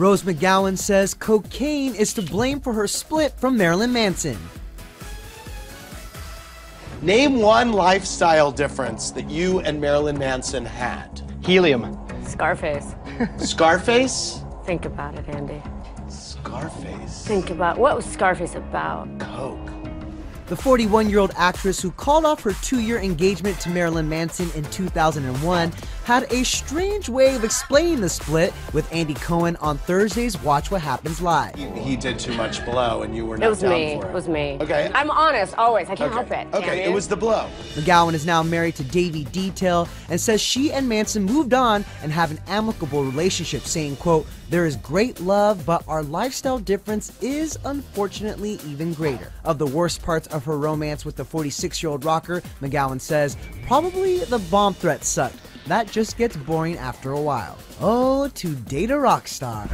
Rose McGowan says cocaine is to blame for her split from Marilyn Manson. Name one lifestyle difference that you and Marilyn Manson had. Helium. Scarface. Scarface? Think about it, Andy. Scarface. Think about what was Scarface about? Coke. The 41 year old actress who called off her two year engagement to Marilyn Manson in 2001 had a strange way of explaining the split with Andy Cohen on Thursday's Watch What Happens Live. He, he did too much blow and you were not It was down me. for It was me. Okay. I'm honest always. I can't okay. help it. Okay, it was the blow. McGowan is now married to Davey Detail and says she and Manson moved on and have an amicable relationship, saying, quote, there is great love, but our lifestyle difference is unfortunately even greater. Of the worst parts of her romance with the 46 year old rocker, McGowan says, probably the bomb threat sucked. That just gets boring after a while. Oh, to date a rock star.